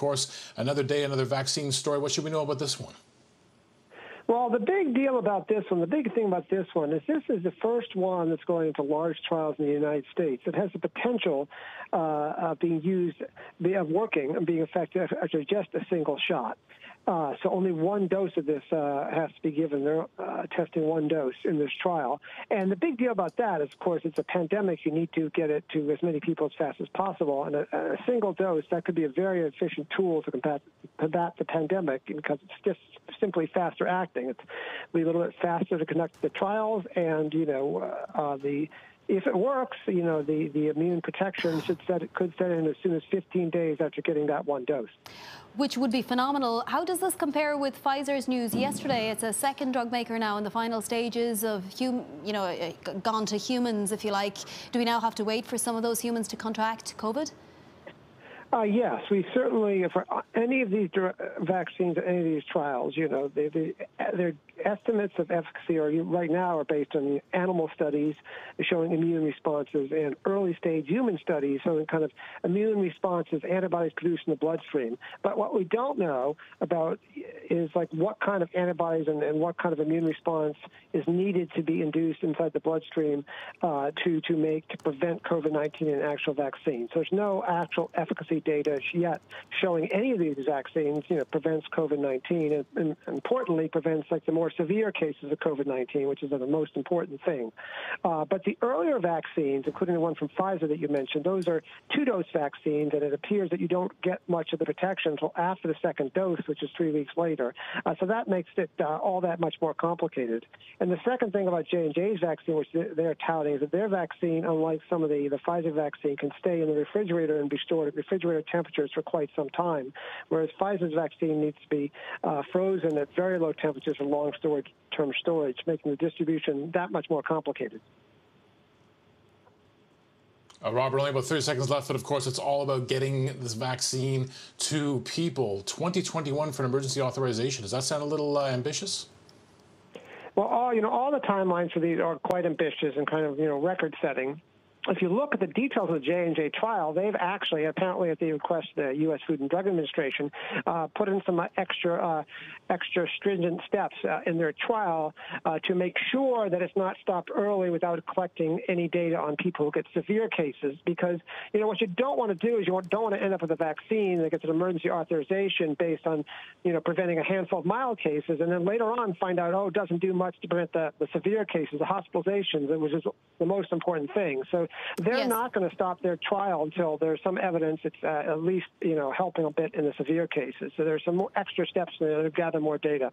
course, another day, another vaccine story. What should we know about this one? Well, the big deal about this one, the big thing about this one is this is the first one that's going into large trials in the United States. It has the potential uh, of being used, of working and being effective after just a single shot. Uh, so only one dose of this uh, has to be given. They're uh, testing one dose in this trial. And the big deal about that is, of course, it's a pandemic. You need to get it to as many people as fast as possible. And a, a single dose, that could be a very efficient tool to combat, combat the pandemic because it's just simply faster acting. It's a little bit faster to conduct the trials and, you know, uh, the if it works, you know, the, the immune protection should set, it could set in as soon as 15 days after getting that one dose. Which would be phenomenal. How does this compare with Pfizer's news yesterday? It's a second drug maker now in the final stages of, hum, you know, uh, gone to humans, if you like. Do we now have to wait for some of those humans to contract COVID? Uh, yes, we certainly, for any of these vaccines, any of these trials, you know, they, they, their estimates of efficacy are right now are based on animal studies showing immune responses and early stage human studies showing kind of immune responses, antibodies produced in the bloodstream. But what we don't know about is like what kind of antibodies and, and what kind of immune response is needed to be induced inside the bloodstream uh, to to make to prevent COVID-19 in actual vaccines. So there's no actual efficacy data yet showing any of these vaccines, you know, prevents COVID-19 and, and importantly prevents like the more severe cases of COVID-19, which is the most important thing. Uh, but the earlier vaccines, including the one from Pfizer that you mentioned, those are two-dose vaccines, and it appears that you don't get much of the protection until after the second dose, which is three weeks later. Uh, so that makes it uh, all that much more complicated. And the second thing about J&J's vaccine, which they're touting, is that their vaccine, unlike some of the, the Pfizer vaccine, can stay in the refrigerator and be stored at refrigerator refrigerator temperatures for quite some time, whereas Pfizer's vaccine needs to be uh, frozen at very low temperatures for long storage, term storage, making the distribution that much more complicated. Uh, Robert, only about 30 seconds left, but of course, it's all about getting this vaccine to people. 2021 for an emergency authorization. Does that sound a little uh, ambitious? Well, all you know, all the timelines for these are quite ambitious and kind of you know record-setting if you look at the details of the J&J trial, they've actually, apparently at the request of the U.S. Food and Drug Administration, uh, put in some extra uh, extra stringent steps uh, in their trial uh, to make sure that it's not stopped early without collecting any data on people who get severe cases. Because, you know, what you don't want to do is you don't want to end up with a vaccine that gets an emergency authorization based on, you know, preventing a handful of mild cases, and then later on find out, oh, it doesn't do much to prevent the, the severe cases, the hospitalizations, which is the most important thing. So they're yes. not going to stop their trial until there's some evidence it's uh, at least you know helping a bit in the severe cases. So there's some more extra steps there to gather more data.